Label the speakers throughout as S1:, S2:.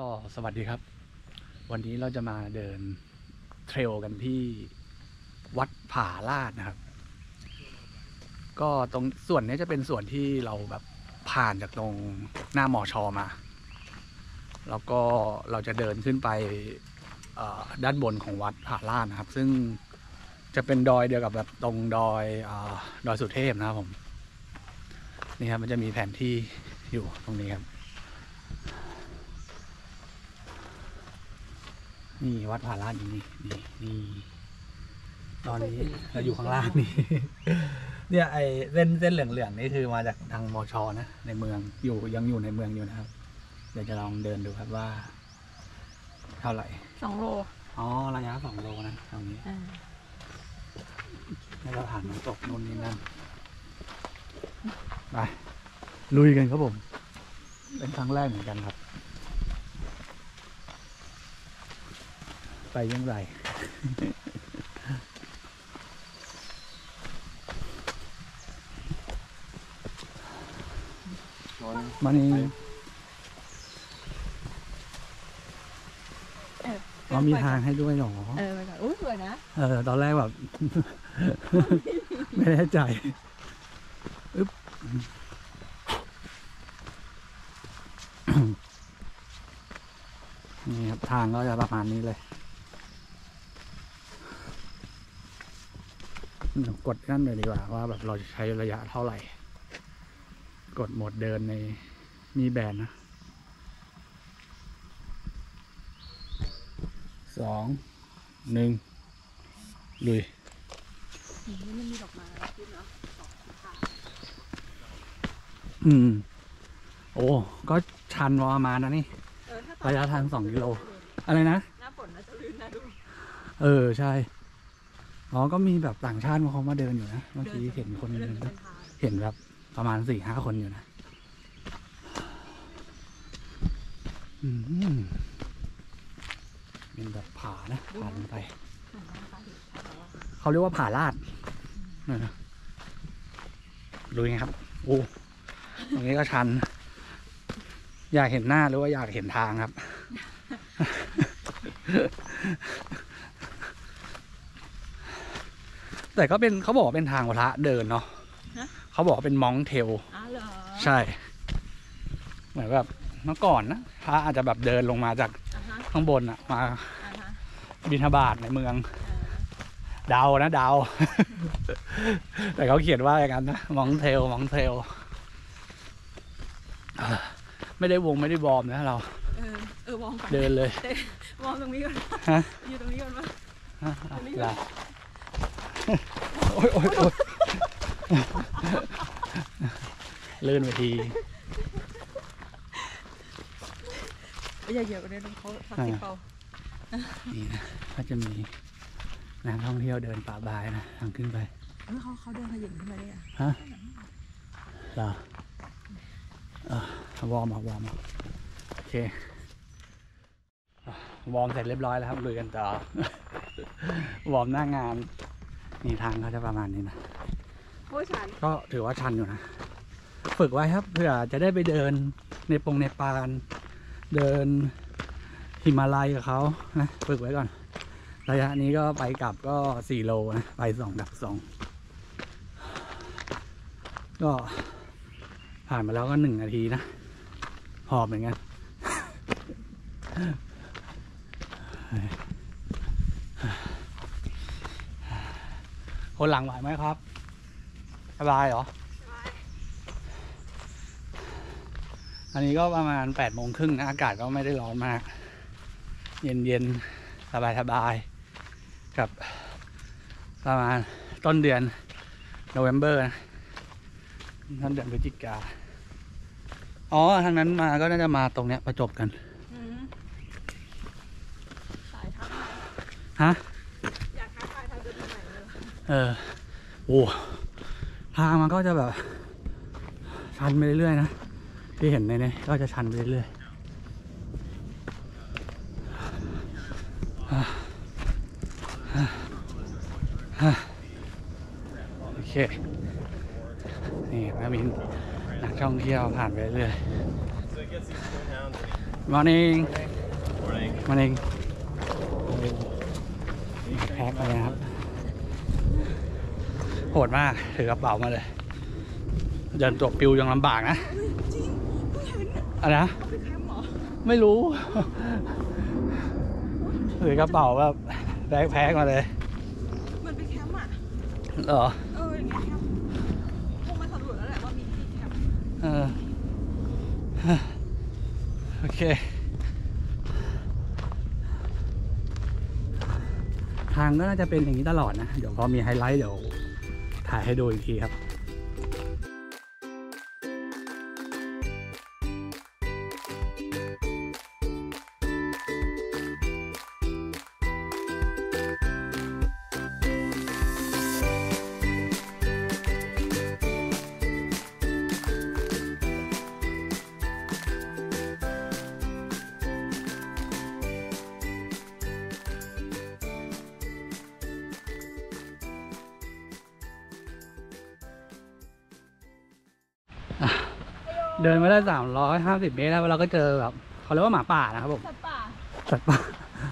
S1: ก็สวัสดีครับ วันนี้เราจะมาเดินเทรลกันที่วัดผาลาดนะครับ ก็ตรงส่วนนี้จะเป็นส่วนที่เราแบบผ่านจากตรงหน้ามอชอมา แล้วก็เราจะเดินขึ้นไปด้านบนของวัดผาลาดนะครับ ซึ่งจะเป็นดอยเดียวกับแบบตรงดอยอดอยสุเทพนะครับผมนี่ครับมันจะมีแผนที่อยู่ตรงนี้ครับ นี่วัดผาลาดอยู่นี่นี่นี่ตอนนี้เราอยู่ข้างล่างนี่ เนี่ยไอเส้นเส้นเหลืองๆนี่คือมาจากทางมอชอนะในเมืองอยู่ยังอยู่ในเมืองอยู่นะครับ เดี๋ยวจะลองเดินดูครับว่า เท่าไหร่
S2: สองโล
S1: อ๋อระยะสองโลนะตรงนี้
S2: อ่า
S1: ให้เราผ่านน้ำตกนู่นนี่นั่นไปลุยกันครับผม เป็นครั้งแรกเหมือนกันครับ ไปยังไงมานี่
S2: เรา
S1: มีทางให้ด้วยหรอ
S2: เออไปก่อนอุ้ยสวยนะ
S1: เออ ตอนแรกแบบ ไม่แน่ใจอึ๊บนี่ครับ ทางก็จะประมาณนี้เลยเดี๋ยว กดกั้นเลยดีกว่าว่าแบบเราจะใช้ระยะเท่าไหร่ กดโหมดเดินในมีแบนนะสองหนึ่งลุย
S2: นี่มันมีดอกไม้ขึ้นเนาะดอกค่ะ
S1: อืม โอ้ ก็ชันพอประมาณนะนี่
S2: เออถ้า
S1: ระยะทางสองกิโล อะไรนะ
S2: หน้าฝนน่าจะลื่นนะดู
S1: เออ ใช่ อ๋อ ก็มีแบบต่างชาติมาเขามาเดินอยู่นะ เมื่อกี้เห็นคน
S2: เดิ
S1: น
S2: เห็
S1: นแบบประมาณสี่ห้าคนอยู่นะอืมเป็นแบบผานะผา
S2: นไป เขา
S1: เรียกว่าผาลาดนะดูไงครับ โอ้ตรงนี้ก็ชัน อยากเห็นหน้าหรือว่าอยากเห็นทางครับ แต่ก็เป็นเขาบอกว่าเป็นทางพระเดินเนาะเขาบอกว่าเป็น Monk Trail
S2: อ๋อเหรอ
S1: ใช่ เหมือนแบบเมื่อก่อนนะพระอาจจะแบบเดินลงมาจาก
S2: อ่าฮะ
S1: ข้างบนอะมา
S2: อ่าฮะ
S1: บิณฑบาตในเมือง
S2: เออ
S1: เดานะเดา แต่เขาเขียนว่าอย่างนั้นนะ Monk Trail Monk Trail อ่าไม่ได้ warm ไม่ได้ warm นะเรา
S2: เออเออ warm ก่อน
S1: เดินเลย
S2: วอร์มตรงนี้ก่อน
S1: ฮะ
S2: อยู่ตรงนี้ก่อนวะ
S1: ฮะ
S2: อันนี้
S1: ลาโอ้ ยโอ้ยโอ้ยเลื่อนไปที
S2: อย่าเหยียบเลยตรงเขาทำสิเปา
S1: นี่นะก็จะมีนักท่องเที่ยวเดินป่าบายนะทางขึ้นไป
S2: เออเขาเขาเดินขยิบขึ้นมาเลยอะ
S1: ฮะเหรอwarm อะ warm อะโอเค warm เสร็จเรียบร้อยแล้วครับลุยกันต่อ warm หน้างาน นี่ทางเขาจะประมาณนี้นะ
S2: โอ้ยชัน
S1: ก็ถือว่าชันอยู่นะ ฝึกไว้ครับเพื่อจะได้ไปเดินเนปงเนปาล เดินหิมาลัยกับเขานะฝึกไว้ก่อน ระยะนี้ก็ไปกลับก็สี่โลนะไปสองกลับสองก็ผ่านมาแล้วก็หนึ่งนาทีนะหอบเหมือนกัน คนหลังไหวไหมครับสบายเหรอ อันนี้ก็ประมาณแปดโมงครึ่งนะอากาศก็ไม่ได้ร้อนมาก เย็นเย็นสบายสบายๆกับประมาณต้นเดือนโนเวม ber นะต้นเดือนพฤศจิกาอ๋อ ทางนั้นมาก็น่าจะมาตรงเนี้ยประจบกัน
S2: อืมสายทักมา
S1: ฮะ
S2: เลย
S1: เออโอ้ทางมันก็จะแบบ ชันไปเรื่อยๆนะ ที่เห็นในนี้ก็จะชันไปเรื่อยๆอะอะอะโอเค นี่มามีนักท่องเที่ยวผ่านไปเรื่อย
S3: So it gets these twin hounds.
S1: Morning
S3: Hey,
S1: มันเองโอ้นี่แพ็คมาเลยนะครับ โหดมากถือกระเป๋ามาเลยเดินตัวปิวยังลำบากนะ
S2: จริงเพิ่งเห็น
S1: อะไรนะ
S2: เอาไปแคมป์เหรอ
S1: ไม่รู้ถือกระเป๋าแบบ backpack มาเลย
S2: มันไปแคมป์อะ
S1: เหรอ
S2: เอออย่างเงี้ยแคมป์คงมาสำรวจแล้วแหละว่ามีที่แคมป์
S1: เออโอเค ทางก็น่าจะเป็นอย่างนี้ตลอดนะ เดี๋ยวพอมีไฮไลท์เดี๋ยว ถ่ายให้ดูอีกทีครับ เดินมาได้สามร้อยห้าสิบเมตรแล้วเราก็เจอแบบเขาเรียกว่าหมาป่านะครับผม
S2: สัตว์ป่า
S1: สัตว์ป่า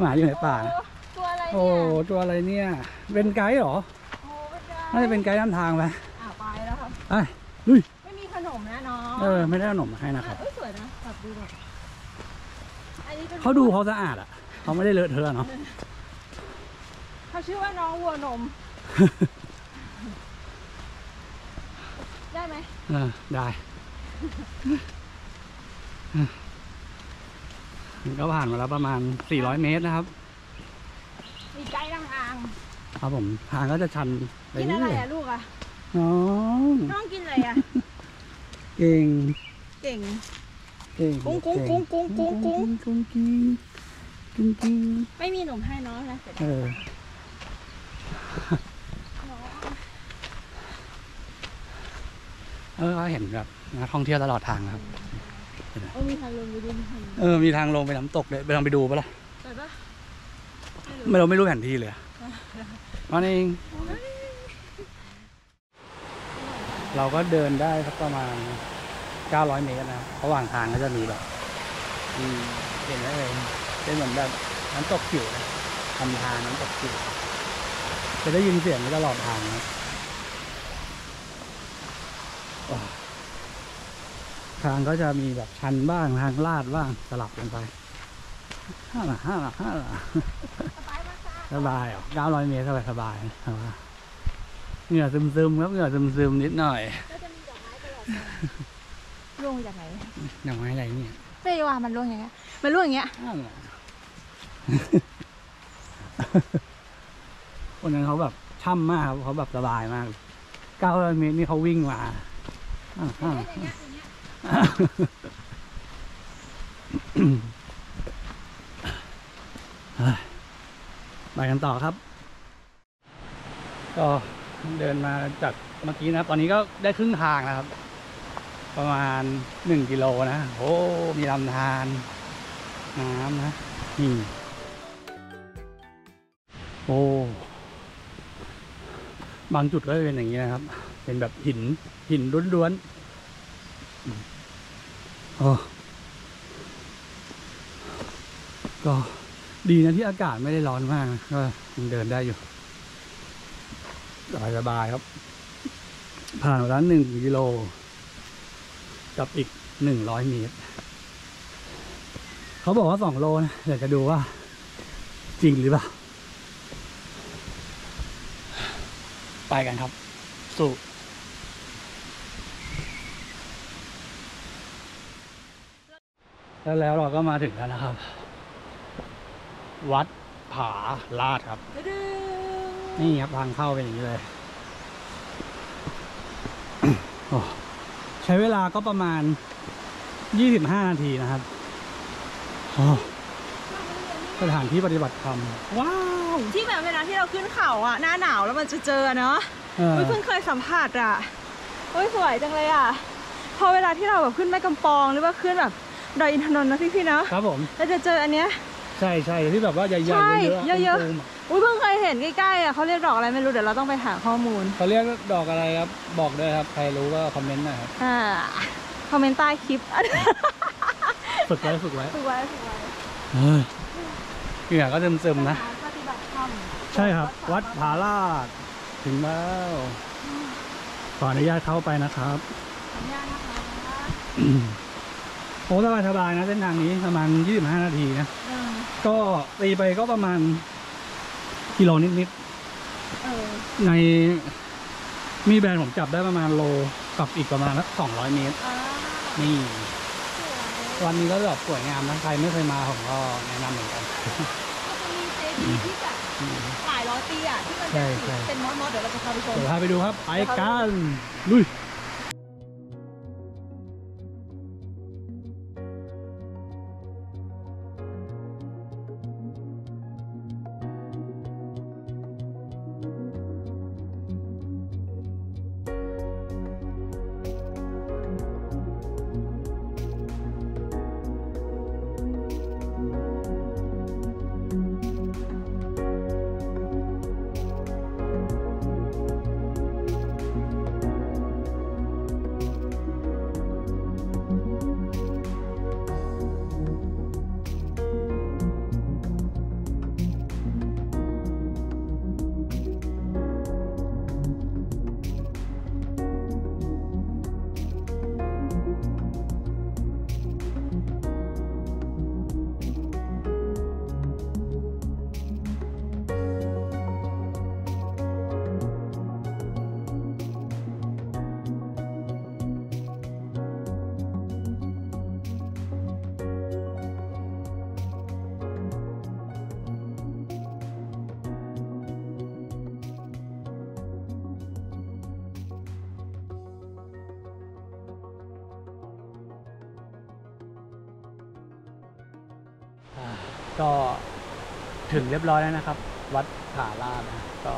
S1: หมาอยู่ในป่า
S2: โอ้ตัวอะไร
S1: โอ้
S2: เนี่ย
S1: ตัวอะไรเนี่ย เป็นไกด์เหรอ
S2: โอ้เป็นไง
S1: น่าจะเป็นไกด์นำทางไป
S2: อ่าไปแล้วครับ
S1: ไอ้ยลุย
S2: ไม่มีขนมนะน้อง
S1: เออไม่ได้ขนมมาให้นะครับ
S2: เอ้ยสวยนะแบบดูแบบอันนี้เป็น
S1: เขาดูเขาสะอาดอะเขาไม่ได้เลอะเทอะเนาะ
S2: เขาชื่อว่าน้องวัวนม ได้ไหม
S1: เออได้ก็ผ่านมาแล้วประมาณ 400 เมตรนะครับ
S2: มีไกด์ทางทาง
S1: ครับผม ทางก็จะชันไป
S2: กิน
S1: เรื่
S2: อะไร
S1: อย
S2: อะลูกอะ
S1: ๆน้อง
S2: น้องกินอะไรอะ
S1: เก่ง
S2: เก่ง
S1: เก่ง
S2: กุ้งกุ้งกุ้งกุ้งกุ้งกุ้ง
S1: กุ้งกิ้งกุ้งกิ้ง
S2: ไม่มีหนมให้น้องนะเสร็จ
S1: เออ เออเขาเห็นแบบนักท่องเที่ยวตลอดทางครับ
S2: เออมีทางลงไปดูมีทางลง
S1: เออ มีทางลงไปน้ำตกเลยไปลองไปดูปะล่ะ
S2: ไปปะ
S1: ไม่เราไม่รู้แผนที่เลยอะนั่นเอง เราก็เดินได้สักประมาณ 900 เมตรนะระหว่างทางก็จะมีแบบอืมเห็นได้เลยเป็นเหมือนแบบน้ำตกผิวนะทำทางน้ำตกผิวจะได้ยินเสียงนี้ตลอดทางนะโอ้ ทางก็จะมีแบบชันบ้างทางลาดบ้างสลับกันไปห้าละห้าละห้าละ
S2: ไปมาจ้า
S1: สบายเหรอ900เมตรสบายสบายๆแต่ว่าเหงื่อซึมๆครับเหงื่อซึมๆนิดหน่อย
S2: ก็จะมีดอกไม้ตลอดลงจากไหน
S1: อย่างไม้อะไรเนี่ย
S2: เปย์ว่ามันลงอย่างเงี้ยมันลงอย่างเงี้ย
S1: อ้าวเหรอคนนั้นเขาแบบช่ำมากครับเขาแบบสบายมาก900เมตรนี่เขาวิ่งมา ไปกันต่อครับ ก็เดินมาจากเมื่อกี้นะครับตอนนี้ก็ได้ครึ่งทางนะครับ ประมาณหนึ่งกิโลนะโอ้มีลำธารน้ำนะนี่โอ้บางจุดก็เป็นอย่างนี้นะครับ เป็นแบบหินหินล้วนๆอืมโอ้ก็ดีนะที่อากาศไม่ได้ร้อนมากก็ยังเดินได้อยู่สบายๆครับ ผ่านมาแล้วหนึ่งกิโล กับอีกหนึ่งร้อยเมตร เขาบอกว่าสองโลนะเดี๋ยวจะดูว่า จริงหรือเปล่า ไปกันครับ สู่ แล้วแล้วเราก็มาถึงแล้วนะครับ วัดผาลาดครับ
S2: ดึง
S1: นี่ครับทางเข้าเป็นอย่างนี้เลยโอ้ใช้เวลาก็ประมาณ 25 นาทีนะครับโอ้สถานที่ปฏิบัติธรรมว้าว
S2: ที่แบบเวลาที่เราขึ้นเขาอะหน้าหนาวแล้วมันจะเจอเนาะ
S1: เออ
S2: เฮ้ยเพิ่งเคยสัมผัสอะเฮ้ยสวยจังเลยอะพอเวลาที่เราแบบขึ้นแม่กำปองหรือว่าขึ้นแบบ ดอยอินทนนท์นะพี่พี่ๆเนาะ
S1: ครับผม
S2: เราจะเจออันเนี้ย
S1: ใช่ใช่ที่แบบว่าใหญ่ๆ
S2: ใช่
S1: เยอะๆ
S2: เยอะๆ
S1: ตูมๆอะ
S2: อุ้ยเพิ่งเคยเห็นใกล้ๆอะเขาเรียกดอกอะไรไม่รู้เดี๋ยวเราต้องไปหาข้อมูล
S1: เขาเรียกดอกอะไรครับบอกด้วยครับใครรู้ก็คอมเมนต์หน่อยครับ
S2: อ่าคอมเมนต์ใต้คลิป
S1: ฝึกไว้ฝึกไว้
S2: ฝึกไว้ฝึกไว้
S1: เฮ้ยเหงื่อก็ซึมๆนะ
S2: ปฏิบัติธรรม
S1: ใช่ครับ วัดผาลาดถึงแล้วขออนุญาตเข้าไปนะครับ
S2: ขออนุญาตนะคะ
S1: โอ้สบายสบายๆนะเส้นทางนี้ประมาณ25นาทีนะ
S2: เออ
S1: ก็ตีไปก็ประมาณกิโลนิด
S2: เออ
S1: ๆใน มีแบรนด์ผมจับได้ประมาณโลกับอีกประมาณสัก200เมตร
S2: อ่า
S1: นี่
S2: สวย
S1: วันนี้ก็แบบสวยงามนะใครไม่เคยมาผมก็แนะนำเหมือนกัน
S2: ก็จะมีเจดีย์ที่แบบหลายร้อยปีอะที่มัน
S1: ใช่
S2: เป็น
S1: ใช่
S2: เป็นมอสมอสเดี๋ยวเราจะพาไปชม
S1: เดี๋ยวพาไปดูครับไปกันลุย ก็ถึงเรียบร้อยแล้วนะครับ วัดผาลาดนะก็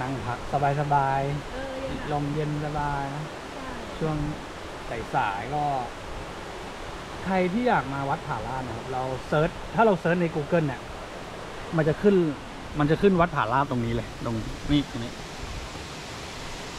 S1: นั่งพักสบาย
S2: เออยัง
S1: ๆลมเย็นสบายนะ
S2: ใช่
S1: ช่วงสายๆก็ ใครที่อยากมาวัดผาลาดนะครับ เราเซิร์ชถ้าเราเซิร์ชใน Google เนี่ย มันจะขึ้น มันจะขึ้นวัดผาลาดตรงนี้เลย ตรงนี้ตรงนี้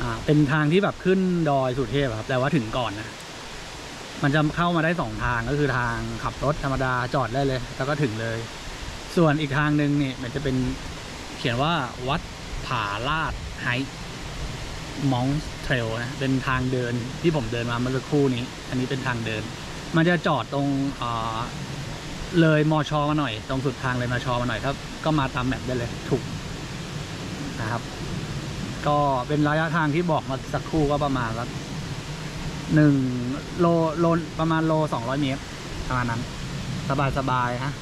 S1: อ่า เป็นทางที่แบบขึ้นดอยสุเทพอะครับ แต่ว่าถึงก่อนนะ มันจะเข้ามาได้สองทางก็คือทางขับรถธรรมดาจอดได้เลย แล้วก็ถึงเลย ส่วนอีกทางหนึ่งเนี่ยมันจะเป็นเขียนว่าวัดผาลาดไฮมองเทรลนะเป็นทางเดินที่ผมเดินมาเมื่อสักครู่นี้ อันนี้เป็นทางเดิน มันจะจอดตรงเลยมอชอมาหน่อย ตรงสุดทางเลยมอชอมาหน่อยถ้าก็มาตามแมปได้เลยถูกนะครับ ก็เป็นระยะทางที่บอกมาสักครู่ก็ประมาณสัก หนึ่งโลโลประมาณโลสองร้อยเมตรประมาณนั้น สบายสบายๆฮะ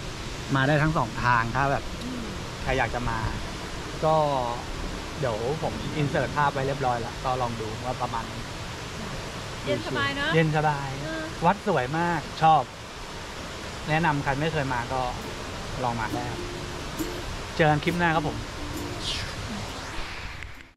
S1: มาได้ทั้งสองทางถ้าแบบ
S2: อืม
S1: ใครอยากจะมา ก็เดี๋ยวผมอินเสิร์ตภาพไว้เรียบร้อยแล้ว ก็ลองดูว่าประมาณ
S2: เย็นสบายเนอะ
S1: เย็นสบาย
S2: เออ
S1: วัดสวยมากชอบ แนะนำใครไม่เคยมาก็ลองมาได้ครับเจอกันคลิปหน้าครับผม